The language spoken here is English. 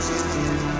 existing.